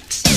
Night.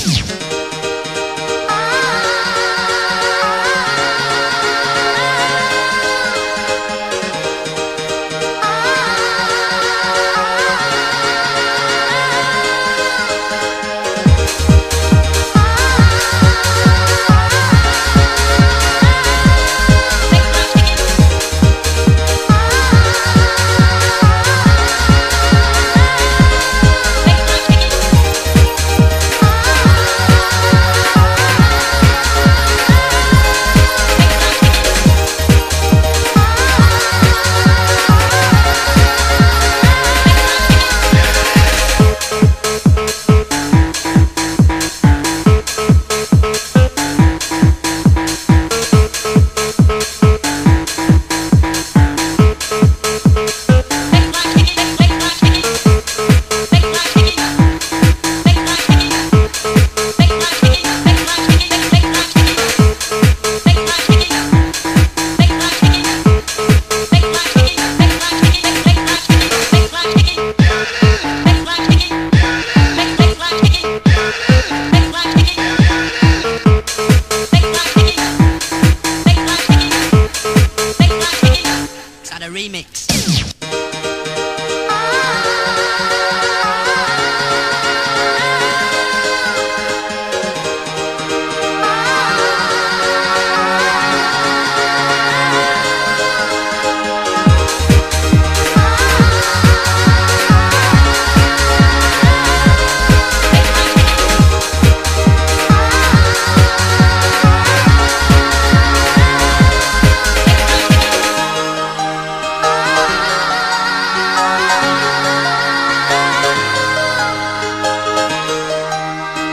a remix.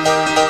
you